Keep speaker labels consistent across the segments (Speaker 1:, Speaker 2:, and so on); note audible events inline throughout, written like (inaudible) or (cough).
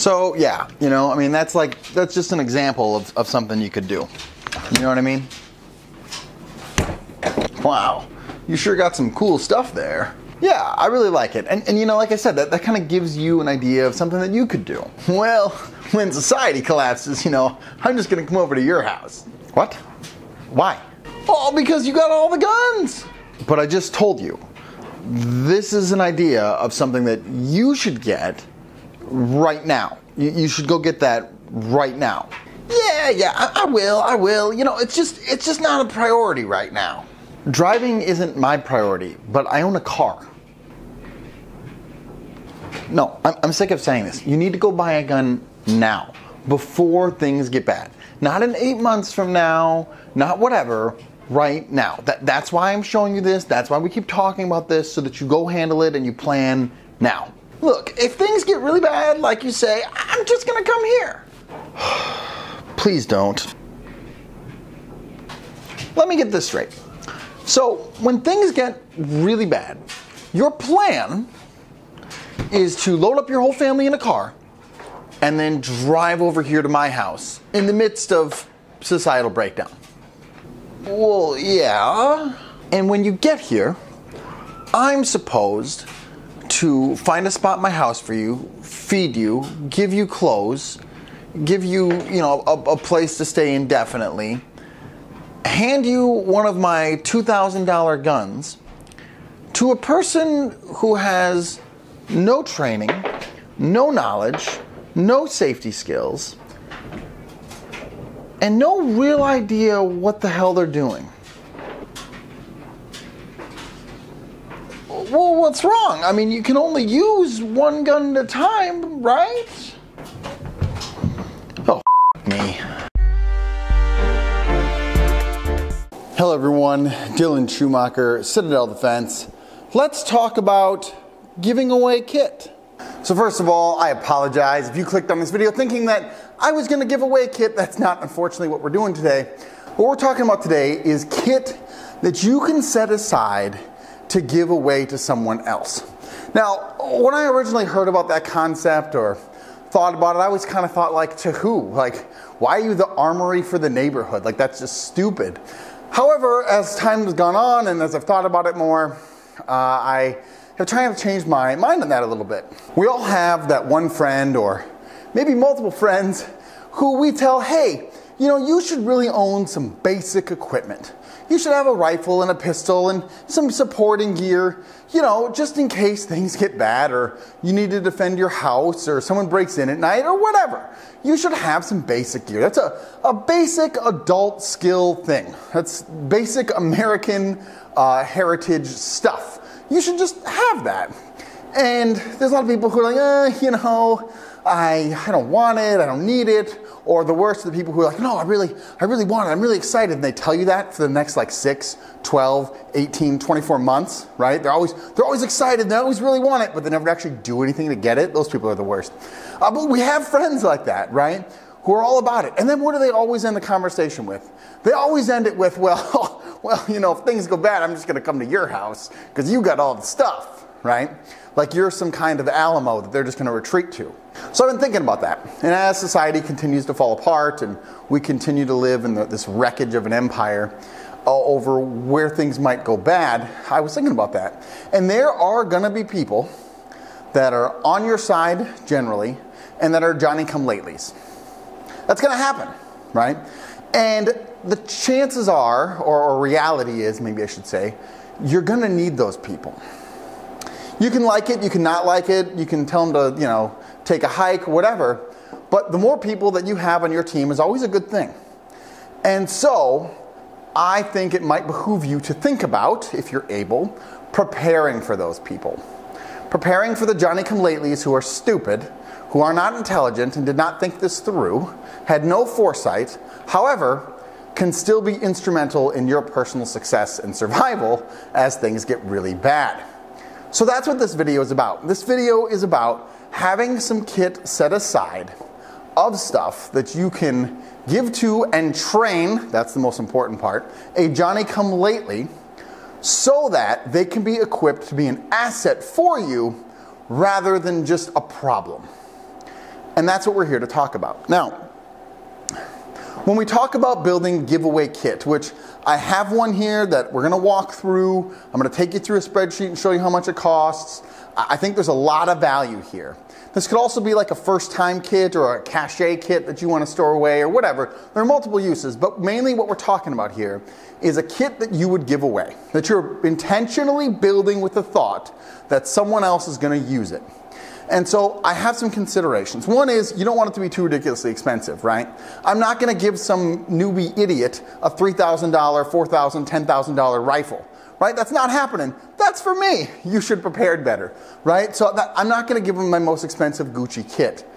Speaker 1: So yeah, you know, I mean, that's like that's just an example of, of something you could do. You know what I mean? Wow, you sure got some cool stuff there. Yeah, I really like it. And, and you know, like I said, that, that kind of gives you an idea of something that you could do. (laughs) Well, when society collapses, you know, I'm just gonna come over to your house. What? Why? Oh, because you got all the guns! But I just told you, this is an idea of something that you should get right now. You, you should go get that right now. Yeah, yeah, I, I will, I will. You know, it's just it's just not a priority right now. Driving isn't my priority, but I own a car. No, I'm, I'm sick of saying this. You need to go buy a gun now, before things get bad. Not in eight months from now, not whatever, right now. That, that's why I'm showing you this. That's why we keep talking about this, so that you go handle it and you plan now. Look, if things get really bad, like you say, I'm just gonna come here. (sighs) Please don't. Let me get this straight. So, when things get really bad, your plan is to load up your whole family in a car and then drive over here to my house in the midst of societal breakdown. Well, yeah. And when you get here, I'm supposed to find a spot in my house for you, feed you, give you clothes, give you, you know, a, a place to stay indefinitely, hand you one of my $2,000 guns to a person who has no training, no knowledge, no safety skills, and no real idea what the hell they're doing. Well, what's wrong? I mean, you can only use one gun at a time, right? Oh, me. Hello, everyone. Dylan Schumacher, Citadel Defense. Let's talk about giving away kit. So first of all, I apologize if you clicked on this video thinking that I was going to give away a kit. That's not unfortunately what we're doing today. What we're talking about today is kit that you can set aside to give away to someone else. Now, when I originally heard about that concept or thought about it, I always kind of thought like, to who? Like, why are you the armory for the neighborhood? Like, that's just stupid. However, as time has gone on and as I've thought about it more, uh, I have tried to change my mind on that a little bit. We all have that one friend or maybe multiple friends who we tell, hey, you know, you should really own some basic equipment. You should have a rifle and a pistol and some supporting gear, you know, just in case things get bad or you need to defend your house or someone breaks in at night or whatever. You should have some basic gear. That's a, a basic adult skill thing. That's basic American uh, heritage stuff. You should just have that. And there's a lot of people who are like, eh, you know, I, I don't want it, I don't need it. Or the worst of the people who are like, no, I really, I really want it, I'm really excited. And they tell you that for the next like 6, 12, 18, 24 months, right? They're always, they're always excited, they always really want it, but they never actually do anything to get it. Those people are the worst. Uh, but we have friends like that, right? Who are all about it. And then what do they always end the conversation with? They always end it with, well, (laughs) well, you know, if things go bad, I'm just going to come to your house because you got all the stuff, right? Like you're some kind of Alamo that they're just going to retreat to. So I've been thinking about that. And as society continues to fall apart and we continue to live in the, this wreckage of an empire uh, over where things might go bad, I was thinking about that. And there are going to be people that are on your side generally and that are Johnny come latelys. That's going to happen, right? And the chances are, or, or reality is, maybe I should say, you're going to need those people. You can like it, you can not like it, you can tell them to, you know, take a hike, whatever. But the more people that you have on your team is always a good thing. And so, I think it might behoove you to think about, if you're able, preparing for those people. Preparing for the Johnny come latelys who are stupid, who are not intelligent and did not think this through, had no foresight, however, can still be instrumental in your personal success and survival as things get really bad. So that's what this video is about. This video is about having some kit set aside of stuff that you can give to and train, that's the most important part, a Johnny come lately so that they can be equipped to be an asset for you rather than just a problem. And that's what we're here to talk about. Now, when we talk about building giveaway kit, which I have one here that we're gonna walk through, I'm gonna take you through a spreadsheet and show you how much it costs. I think there's a lot of value here. This could also be like a first time kit or a cache kit that you want to store away or whatever. There are multiple uses, but mainly what we're talking about here is a kit that you would give away, that you're intentionally building with the thought that someone else is going to use it. And so I have some considerations. One is you don't want it to be too ridiculously expensive, right? I'm not going to give some newbie idiot a $3,000, $4,000, $10,000 rifle right? That's not happening. That's for me. You should prepared better, right? So that, I'm not going to give them my most expensive Gucci kit.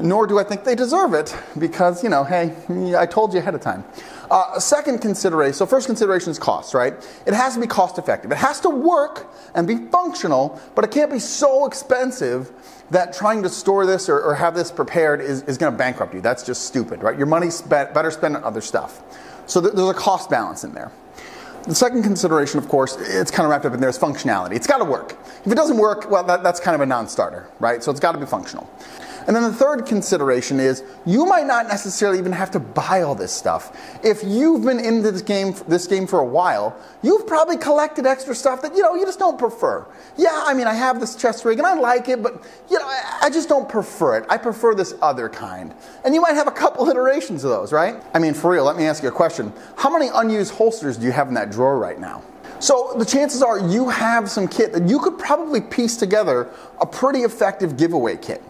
Speaker 1: Nor do I think they deserve it because, you know, hey, I told you ahead of time. Uh, second consideration, so first consideration is cost, right? It has to be cost effective. It has to work and be functional, but it can't be so expensive that trying to store this or, or have this prepared is, is going to bankrupt you. That's just stupid, right? Your money's better spent on other stuff. So th- there's a cost balance in there. The second consideration, of course, it's kind of wrapped up in there is functionality. It's got to work. If it doesn't work, well, that, that's kind of a non starter, right? So it's got to be functional. And then the third consideration is you might not necessarily even have to buy all this stuff. If you've been in this game, this game for a while, you've probably collected extra stuff that you know you just don't prefer. Yeah, I mean I have this chest rig and I like it, but you know I, I just don't prefer it. I prefer this other kind. And you might have a couple iterations of those, right? I mean, for real, let me ask you a question. How many unused holsters do you have in that drawer right now? So the chances are you have some kit that you could probably piece together a pretty effective giveaway kit.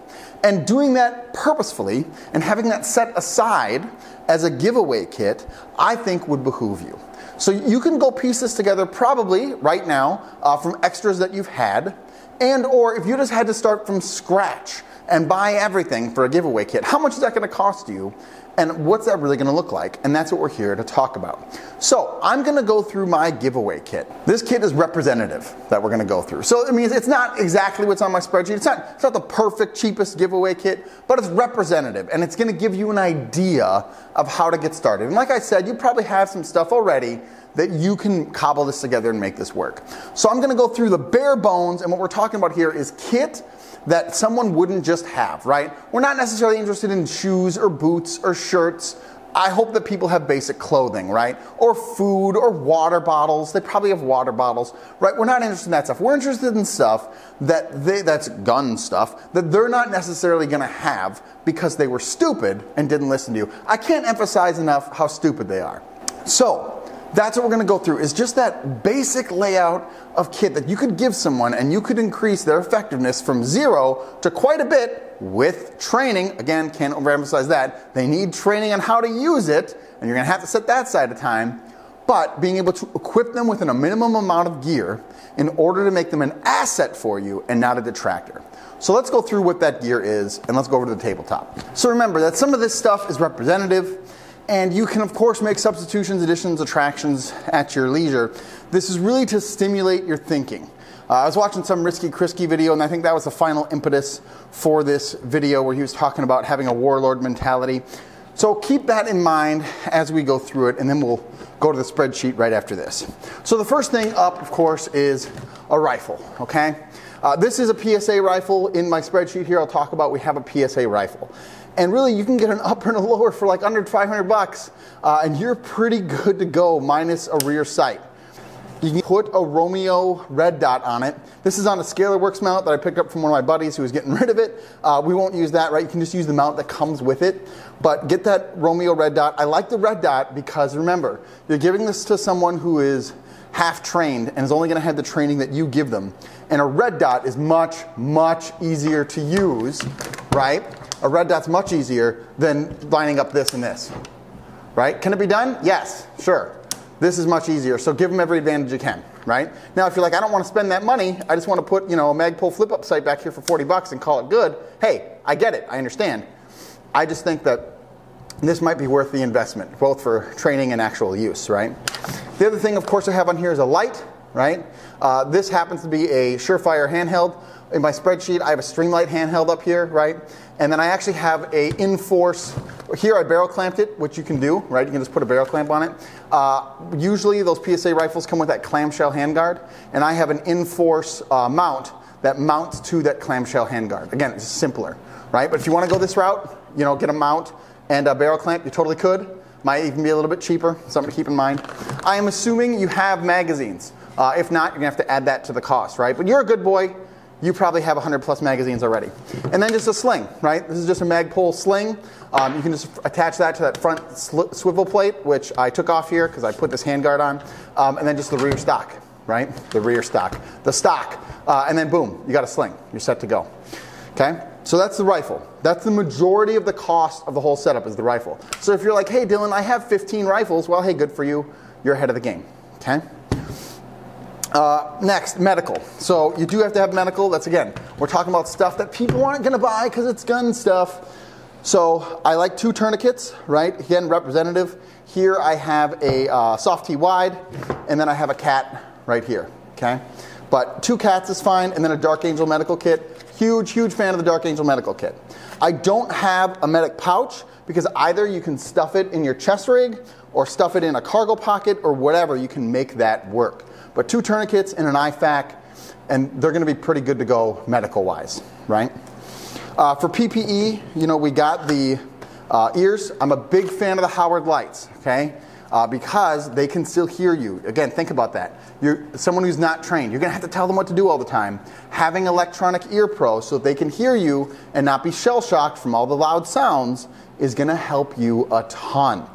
Speaker 1: And doing that purposefully and having that set aside as a giveaway kit, I think would behoove you. So you can go piece this together probably right now uh, from extras that you've had, and or if you just had to start from scratch and buy everything for a giveaway kit, how much is that going to cost you? And what's that really going to look like? And that's what we're here to talk about. So I'm going to go through my giveaway kit. This kit is representative that we're going to go through. So it means it's not exactly what's on my spreadsheet. It's not, it's not the perfect, cheapest giveaway kit, but it's representative. And it's going to give you an idea of how to get started. And like I said, you probably have some stuff already that you can cobble this together and make this work. So I'm going to go through the bare bones. And what we're talking about here is kit that someone wouldn't just have, right? We're not necessarily interested in shoes or boots or shirts. I hope that people have basic clothing, right? Or food or water bottles. They probably have water bottles, right? We're not interested in that stuff. We're interested in stuff that they, that's gun stuff that they're not necessarily going to have because they were stupid and didn't listen to you. I can't emphasize enough how stupid they are. So, that's what we're going to go through is just that basic layout of kit that you could give someone and you could increase their effectiveness from zero to quite a bit with training. Again, can't overemphasize that. They need training on how to use it, and you're going to have to set that side of time. But being able to equip them with a minimum amount of gear in order to make them an asset for you and not a detractor. So let's go through what that gear is and let's go over to the tabletop. So remember that some of this stuff is representative and you can, of course, make substitutions, additions, attractions at your leisure. This is really to stimulate your thinking. Uh, I was watching some Risky Krisky video, and I think that was the final impetus for this video where he was talking about having a warlord mentality. So keep that in mind as we go through it, and then we'll go to the spreadsheet right after this. So the first thing up, of course, is a rifle, okay? Uh, this is a PSA rifle. In my spreadsheet here, I'll talk about we have a PSA rifle and really you can get an (laughs) upper and a lower for like under 500 bucks uh, and you're pretty good to go minus a rear sight you can put a Romeo red dot on it. This is on a Scalar Works mount that I picked up from one of my buddies who was getting (laughs) rid of it. Uh, we won't use that, right? You can just use the mount that comes with it. But get that Romeo red dot. I like the red dot because remember, you're giving this to someone who is half trained and is only going to have the training that you give them. And a red dot is much, much easier to use, right? A red dot's much easier than lining up this and this. Right? Can it be done? Yes, sure. This is much easier, so give them every advantage you can, right? Now, if you're like, I don't want to spend that money, I just want to put, you know, a Magpul flip-up sight back here for 40 bucks and call it good, hey, I get it, I understand. I just think that this might be worth the investment, both for training and actual use, right? The other thing, of course, I have on here is a light, right? Uh, this happens to be a Surefire handheld. In my spreadsheet, I have a Streamlight handheld up here, right? And then I actually have a Inforce. Here I barrel clamped it, which you can do, right? You can just put a barrel clamp on it. Uh, usually those PSA rifles come with that clamshell handguard, and I have an Inforce uh, mount that mounts to that clamshell handguard. Again, it's simpler. right? But if you want to go this route, you know, get a mount and a barrel clamp, you totally could. Might even be a little bit cheaper, something to keep in mind. I am assuming you have magazines. Uh, if not, you're gonna have to add that to the cost, right? But you're a good boy, you probably have 100 plus magazines already. And then just a sling, right? This is just a Magpul sling. Um, you can just attach that to that front swivel plate, which I took off here because I put this handguard on, um, and then just the rear stock, right? The rear stock, the stock, uh, and then boom, you got a sling. You're set to go. Okay? So that's the rifle. That's the majority of the cost of the whole setup is the rifle. So if you're like, hey Dylan, I have 15 rifles, well, hey, good for you. You're ahead of the game. Okay? Uh, next, medical. So you do have to have medical. That's again, we're talking about stuff that people aren't going to buy because it's gun stuff. So I like two tourniquets, right? Again, representative. Here I have a uh, SOF-T Wide, and then I have a cat right here. Okay, but two cats is fine, and then a Dark Angel medical kit. Huge, huge fan of the Dark Angel medical kit. I don't have a medic pouch because either you can stuff it in your chest rig or stuff it in a cargo pocket or whatever. You can make that work. But two tourniquets and an IFAK, and they're going to be pretty good to go medical wise, right? Uh, for PPE, you know, we got the uh, ears. I'm a big fan of the Howard Leights, okay? Uh, because they can still hear you. Again, think about that. You're someone who's not trained. You're going to have to tell them what to do all the time. Having electronic ear pro so they can hear you and not be shell shocked from all the loud sounds is going to help you a ton.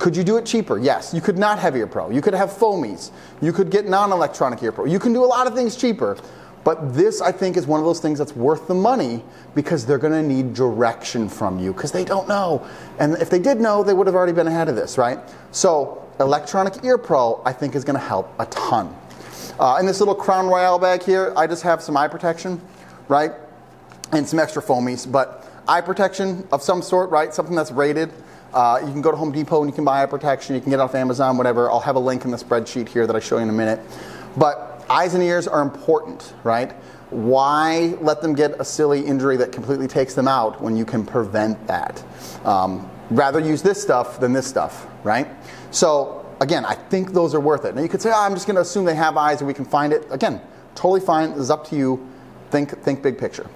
Speaker 1: Could you do it cheaper? Yes. You could not have Ear Pro. You could have foamies. You could get non electronic Ear Pro. You can do a lot of things cheaper. But this, I think, is one of those things that's worth the money because they're going to need direction from you because they don't know. And if they did know, they would have already been ahead of this, right? So, Electronic Ear Pro, I think, is going to help a ton. Uh, in this little Crown Royal bag here, I just have some eye protection, right? And some extra foamies. But eye protection of some sort, right? Something that's rated. Uh, you can go to Home Depot and you can buy eye protection. You can get it off Amazon, whatever. I'll have a link in the spreadsheet here that I show you in a minute. But eyes and ears are important, right? Why let them get a silly injury that completely takes them out when you can prevent that? Um, rather use this stuff than this stuff, right? So again, I think those are worth it. Now you could say, oh, I'm just going to assume they have eyes and we can find it. Again, totally fine. This is up to you. Think, think big picture.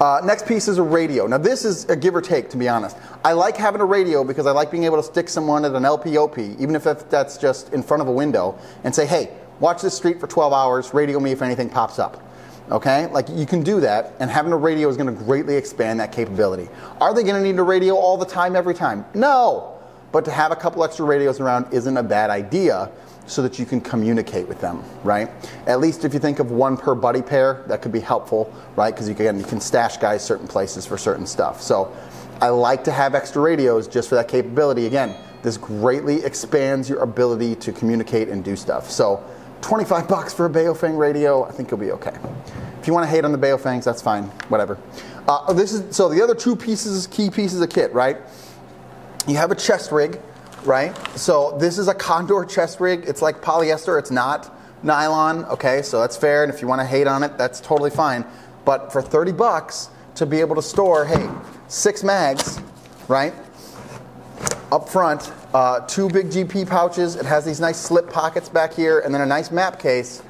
Speaker 1: Uh, next piece is a radio. Now this is a give or take, to be honest. I like having a radio because I like being able to stick someone at an LP/OP, even if that's just in front of a window, and say, hey, watch this street for 12 hours, radio me if anything pops up. Okay? Like you can do that, and having a radio is going to greatly expand that capability. Are they going to need a radio all the time, every time? No. But to have a couple extra radios around isn't a bad idea so that you can communicate with them, right? At least if you think of one per buddy pair, that could be helpful, right? Because you can, you can stash guys certain places for certain stuff. So I like to have extra radios just for that capability. Again, this greatly expands your ability to communicate and do stuff. So 25 bucks for a Baofeng radio, I think you'll be okay. If you want to hate on the Baofengs, that's fine, whatever. Uh, this is so the other two pieces, key pieces of kit, right? You have a chest rig, right? So this is a Condor chest rig. It's like polyester. It's not nylon. Okay, so that's fair. And if you want to hate on it, that's totally fine. But for 30 bucks to be able to store, hey, six mags, right? Up front, uh, two big GP pouches. It has these nice slip pockets back here, and then a nice map case.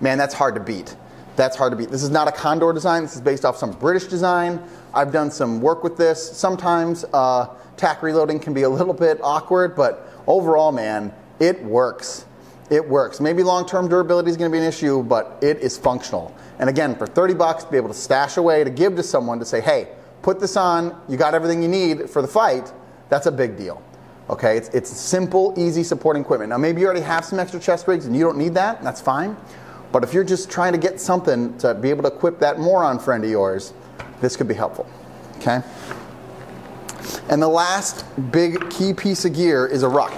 Speaker 1: Man, that's hard to beat. That's hard to beat. This is not a Condor design. This is based off some British design. I've done some work with this. Sometimes uh, tack reloading can be a little bit awkward, but overall, man, it works. It works. Maybe long-term durability is going to be an issue, but it is functional. And again, for 30 bucks, to be able to stash away to give to someone to say, hey, put this on, you got everything you need for the fight, that's a big deal. Okay, it's, it's simple, easy supporting equipment. Now, maybe you already have some extra chest rigs and you don't need that, that's fine. But if you're just trying to get something to be able to equip that moron friend of yours, this could be helpful. Okay? And the last big key piece of gear is a ruck,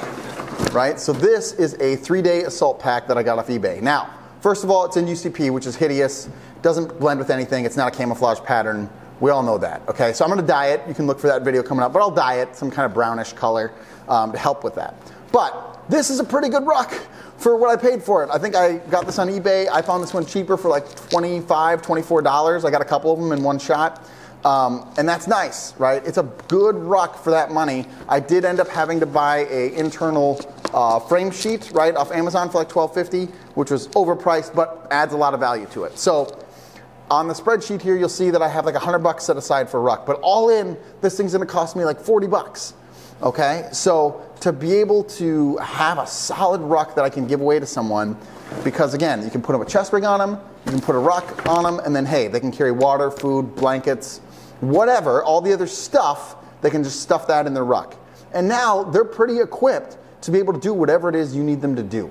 Speaker 1: right? So this is a three-day assault pack that I got off eBay. Now, first of all, it's in UCP, which is hideous. Doesn't blend with anything. It's not a camouflage pattern. We all know that, okay? So I'm gonna dye it. You can look for that video coming up, but I'll dye it some kind of brownish color um, to help with that. But this is a pretty good ruck for what I paid for it. I think I got this on eBay. I found this one cheaper for like $25, $24. I got a couple of them in one shot. Um, and that's nice, right? It's a good ruck for that money. I did end up having to buy a internal uh, frame sheet, right, off Amazon for like 12.50, which was overpriced, but adds a lot of value to it. So on the spreadsheet here, you'll see that I have like 100 bucks set aside for ruck, but all in, this thing's gonna cost me like 40 bucks. Okay, so to be able to have a solid ruck that I can give away to someone, because again, you can put a chest rig on them, you can put a ruck on them, and then hey, they can carry water, food, blankets, whatever, all the other stuff, they can just stuff that in their ruck. And now they're pretty equipped to be able to do whatever it is you need them to do,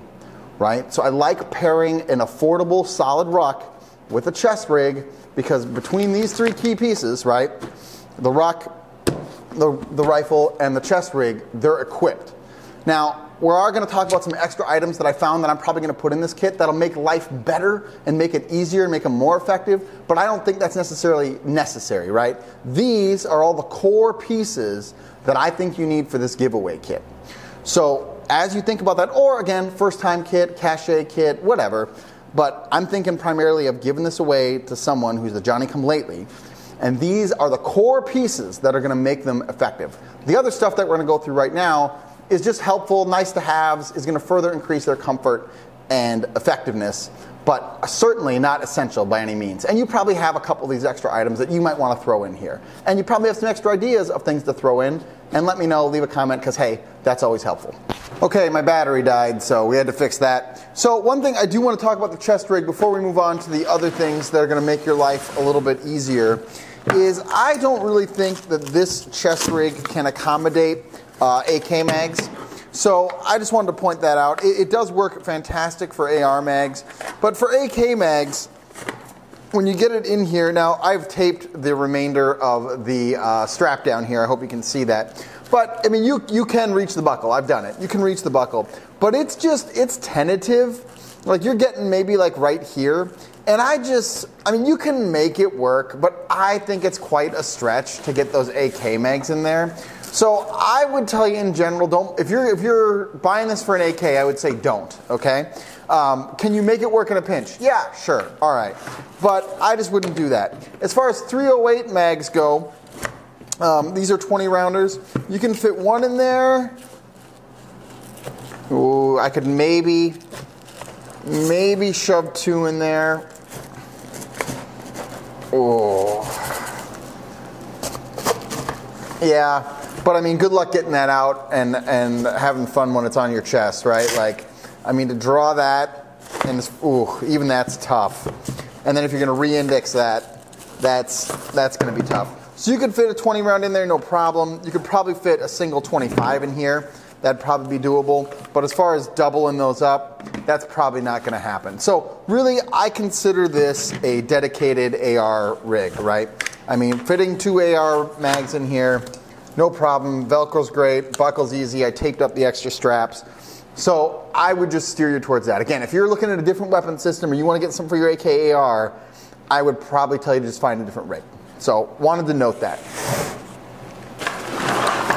Speaker 1: right? So I like pairing an affordable, solid ruck with a chest rig because between these three key pieces, right, the ruck, the, the rifle, and the chest rig, they're equipped. Now, we are going to talk about some extra items that I found that I'm probably going to put in this kit that'll make life better and make it easier and make them more effective, but I don't think that's necessarily necessary, right? These are all the core pieces that I think you need for this giveaway kit. So, as you think about that, or again, first time kit, cache kit, whatever, but I'm thinking primarily of giving this away to someone who's a Johnny come lately. And these are the core pieces that are going to make them effective. The other stuff that we're going to go through right now is just helpful, nice to haves, is going to further increase their comfort and effectiveness, but certainly not essential by any means. And you probably have a couple of these extra items that you might want to throw in here. And you probably have some extra ideas of things to throw in. And let me know, leave a comment, because hey, that's always helpful. Okay, my battery died, so we had to fix that. So, one thing I do want to talk about the chest rig before we move on to the other things that are going to make your life a little bit easier is I don't really think that this chest rig can accommodate uh, AK mags. So I just wanted to point that out. It, it, does work fantastic for AR mags, but for AK mags, when you get it in here, now I've taped the remainder of the uh, strap down here. I hope you can see that. But I mean, you, you can reach the buckle. I've done it. You can reach the buckle, but it's just, it's tentative. Like you're getting maybe like right here. And I just, I mean, you can make it work, but I think it's quite a stretch to get those AK mags in there. So I would tell you in general, don't if you're if you're buying this for an AK, I would say don't. Okay. Um, can you make it work in a pinch? Yeah, sure. All right. But I just wouldn't do that. As far as 308 mags go, um, these are 20 rounders. You can fit one in there. Ooh, I could maybe maybe shove two in there. Oh. Yeah, but I mean, good luck getting that out and, and having fun when it's on your chest, right? Like, I mean, to draw that, and ooh, even that's tough. And then if you're going to re-index that, that's that's going to be tough. So you could fit a 20 round in there, no problem. You could probably fit a single 25 in here. That'd probably be doable. But as far as doubling those up, that's probably not going to happen. So really, I consider this a dedicated AR rig, right? I mean, fitting two AR mags in here no problem. Velcro's great, buckle's easy. I taped up the extra straps. So I would just steer you towards that. Again, if you're looking at a different weapon system or you want to get some for your AKAR, I would probably tell you to just find a different rig. So wanted to note that.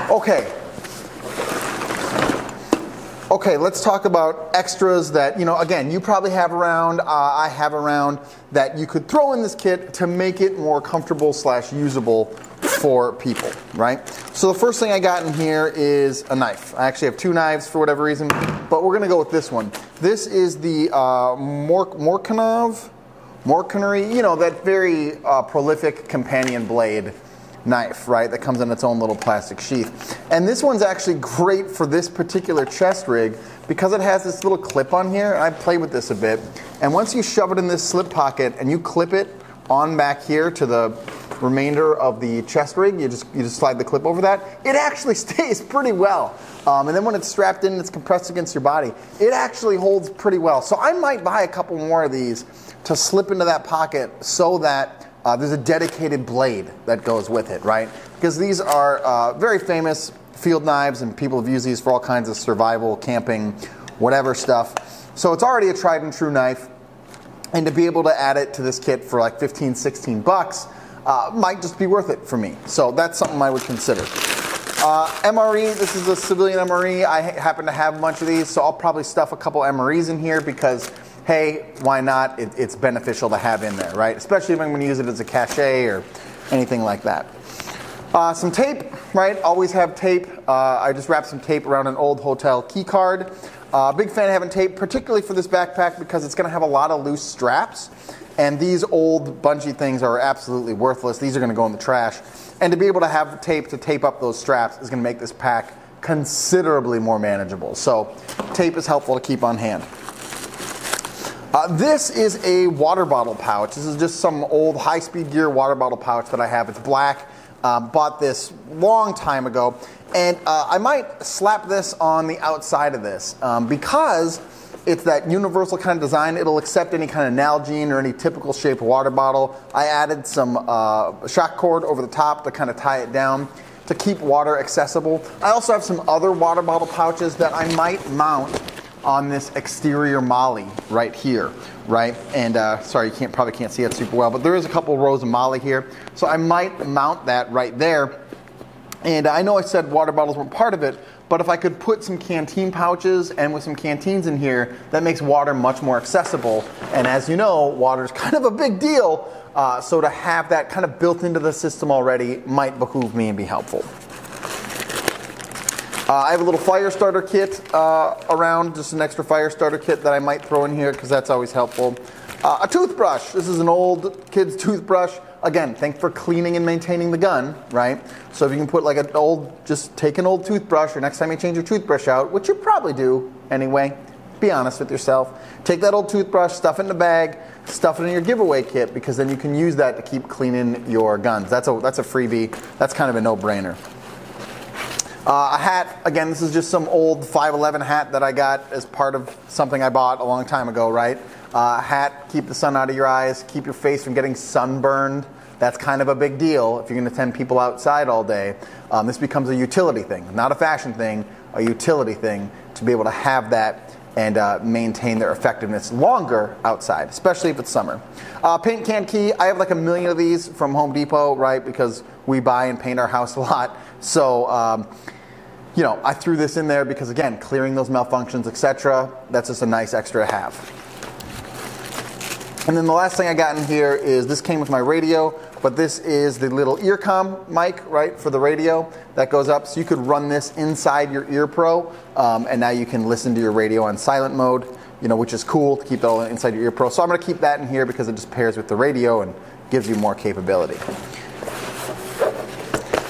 Speaker 1: Okay. Okay, let's talk about extras that, you know, again, you probably have around, uh, I have around, that you could throw in this kit to make it more comfortable slash usable for people, right? So the first thing I got in here is a knife. I actually have two knives for whatever reason, but we're gonna go with this one. This is the uh, Mork Morkanov, Morkanery, you know, that very uh, prolific companion blade knife, right? That comes in its own little plastic sheath. And this one's actually great for this particular chest rig because it has this little clip on here. I played with this a bit. And once you shove it in this slip pocket and you clip it on back here to the remainder of the chest rig. You just you just slide the clip over that. It actually (laughs) stays pretty well. Um, and then when it's strapped in, it's compressed against your body. It actually holds pretty well. So I might buy a couple more of these to slip into that pocket so that uh, there's a dedicated blade that goes with it, right? Because these are uh, very famous field knives, and people have used these for all kinds of survival, camping, whatever stuff. So it's already a tried and true knife. And to be able to add it to this kit for like 15, 16 bucks, uh, might just be worth it for me. So that's something I would consider. Uh, MRE, this is a civilian MRE. I happen to have a bunch of these, so I'll probably stuff a couple MREs in here because, hey, why not? It, it's beneficial to have in there, right? Especially if I'm going to use it as a cachet or anything like that. Uh, some tape, right? Always have tape. Uh, I just wrapped some tape around an old hotel key card. Uh, big fan of having tape, particularly for this backpack because it's going to have a lot of loose straps. And these old bungee things are absolutely worthless. These are gonna go in the trash. And to be able to have tape to tape up those straps is gonna make this pack considerably more manageable. So tape is helpful to keep on hand. Uh, this is a water bottle pouch. This is just some old high-speed gear water bottle pouch that I have. It's black. Uh, bought this long time ago. And uh, I might slap this on the outside of this um, because it's that universal kind of design. It'll accept any kind of Nalgene or any typical shaped water bottle. I added some uh, shock cord over the top to kind of tie it down to keep water accessible. I also have some other water bottle pouches that I might mount on this exterior MOLLE right here, right? And uh, sorry, you can't probably can't see it super well, but there is a couple rows of MOLLE here. So I might mount that right there. And I know I said water bottles weren't part of it, but if I could put some canteen pouches and with some canteens in here, that makes water much more accessible. And as you know, water is (laughs) kind of a big deal. Uh, so to have that kind of built into the system already might behoove me and be helpful. Uh, I have a little fire starter kit uh, around, just an extra fire starter kit that I might throw in here because that's always helpful. Uh, a toothbrush. This is an old kid's toothbrush. Again, think for cleaning and maintaining the gun, right? So if you can put like an old, just take an old toothbrush, or next time you change your toothbrush out, which you probably do anyway, be honest with yourself. Take that old toothbrush, stuff it in a bag, stuff it in your giveaway kit because then you can use that to keep cleaning your guns. That's a that's a freebie. That's kind of a no-brainer. Uh, a hat, again, this is just some old 511 hat that I got as part of something I bought a long time ago, right? Uh, hat, keep the sun out of your eyes, keep your face from getting sunburned. That's kind of a big deal if you're going to attend people outside all day. Um, this becomes a utility thing, not a fashion thing, a utility thing to be able to have that and uh, maintain their effectiveness longer outside, especially if it's summer. Uh, paint can key, I have like a million of these from Home Depot, right? Because we buy and paint our house a lot. So, um, you know, I threw this in there because again, clearing those malfunctions, etc. That's just a nice extra to have. And then the last thing I got in here is this came with my radio, but this is the little earcom mic, right, for the radio that goes up. So you could run this inside your ear pro, um, and now you can listen to your radio on silent mode, you know, which is cool to keep it all inside your ear pro. So I'm to keep that in here because it just pairs with the radio and gives you more capability.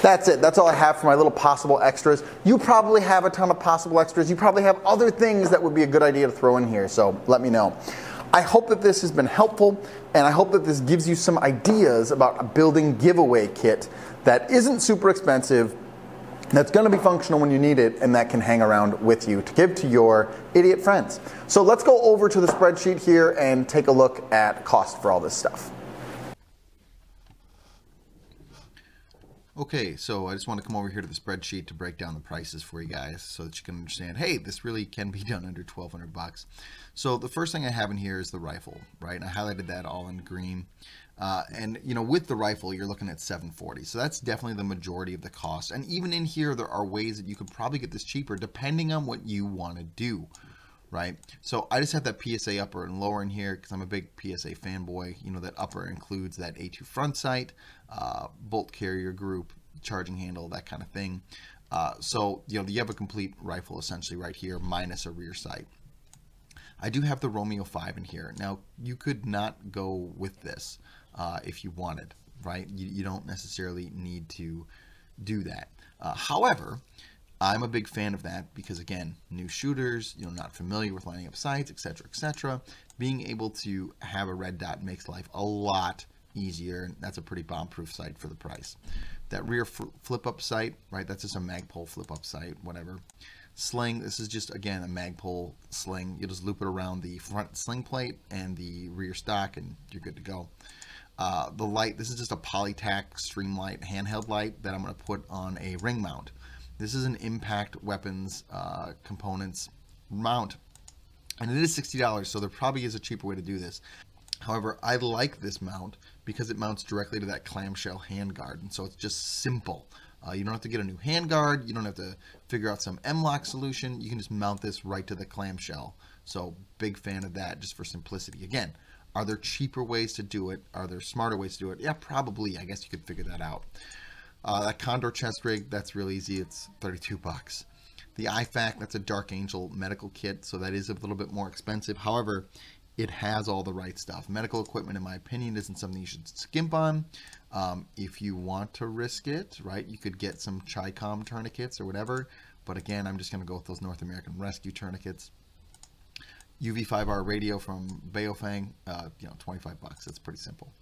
Speaker 1: That's it. That's all I have for my little possible extras. You probably have a ton of possible extras. You probably have other things that would be a good idea to throw in here, so let me know. I hope that this has been helpful, and I hope that this gives you some ideas about a building giveaway kit that isn't super expensive, that's going to be functional when you need it, and that can hang around with you to give to your idiot friends. So let's go over to the spreadsheet here and take a look at cost for all this stuff.
Speaker 2: Okay, so I just want to come over here to the spreadsheet to break down the prices for you guys so that you can understand, hey, this really can be (laughs) done under 1200 bucks. So the first thing I have in here is the rifle, right? And I highlighted that all in green. Uh, and you know, with the rifle, you're looking at 740. So that's definitely the majority of the cost. And even in here, there are ways that you could probably get this cheaper depending on what you want to do right? So I just have that PSA upper and lower in here because I'm a big PSA fanboy. You know, that upper includes that A2 front sight, uh, bolt carrier group, charging handle, that kind of thing. Uh, so, you know, you have a complete rifle essentially right here minus a rear sight. I do have the Romeo 5 in here. Now, you could not go with this uh, if you wanted, right? You, you, don't necessarily need to do that. Uh, however, I'm a big fan of that because again, new shooters, you know, not familiar with lining up sights, etc., etc. Being able to have a red dot makes life a lot easier, and that's a pretty bomb-proof sight for the price. That rear flip-up sight, right? That's just a Magpul flip-up sight, whatever. Sling, this is just again a Magpul sling. You just loop it around the front sling plate and the rear stock, and you're good to go. Uh, the light, this is just a Polytac Streamlight handheld light that I'm going to put on a ring mount. This is an impact weapons uh, components mount. And it is $60, so there probably is a cheaper way to do this. However, I like this mount because it mounts directly to that clamshell handguard. And so it's just simple. Uh, you don't have to get a new handguard. You don't have to figure out some M-LOK solution. You can just mount this right to the clamshell. So big fan of that just for simplicity. Again, are there cheaper ways to do it? Are there smarter ways to do it? Yeah, probably. I guess you could figure that out. Uh, that Condor chest rig, that's real easy. It's 32 bucks. The IFAK, that's a Dark Angel medical kit, so that is a little bit more expensive. However, it has all the right stuff. Medical equipment, in my opinion, isn't something you should skimp on. Um, if you want to risk it, right, you could get some Chicom tourniquets or whatever. But again, I'm just going to go with those North American Rescue tourniquets. UV5R radio from Baofeng, uh, you know, 25 bucks. That's pretty simple.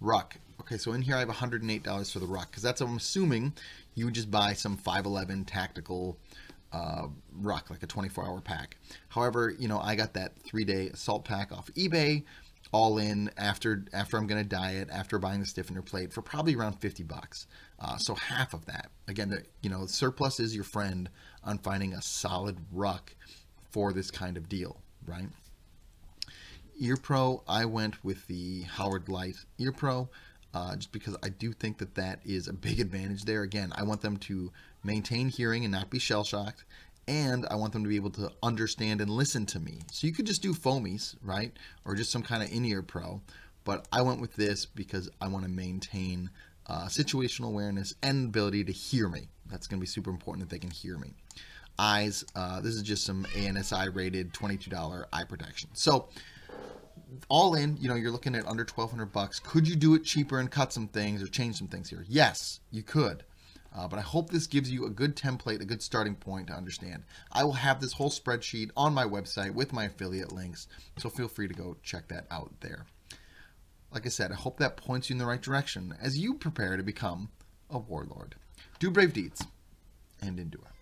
Speaker 2: Ruck. Okay, so in here I have $108 for the Ruck because that's I'm assuming you would just buy some 511 tactical uh, ruck, like a 24 hour pack. However, you know, I got that three day assault pack off eBay, all in after after I'm gonna diet, after buying the stiffener plate for probably around 50 bucks. Uh, so half of that. Again, you know, surplus is your friend on finding a solid ruck for this kind of deal, right? Ear Pro, I went with the Howard Leight Ear Pro. Uh, just because I do think that that is a big advantage there. Again, I want them to maintain hearing and not be shell shocked, and I want them to be able to understand and listen to me. So you could just do foamies, right, or just some kind of in-ear pro, but I went with this because I want to maintain uh, situational awareness and ability to hear me. That's going to be super important that they can hear me. Eyes, uh, this is just some ANSI rated $22 eye protection. So all in, you know, you're looking at under 1200 bucks. Could you do it cheaper and cut some things or change some things here? Yes, you could. Uh, but I hope this gives you a good template, a good starting point to understand. I will have this whole spreadsheet on my website with my affiliate links, so feel free to go check that out there. Like I said, I hope that points you in the right direction as you prepare to become a warlord. Do brave deeds and endure.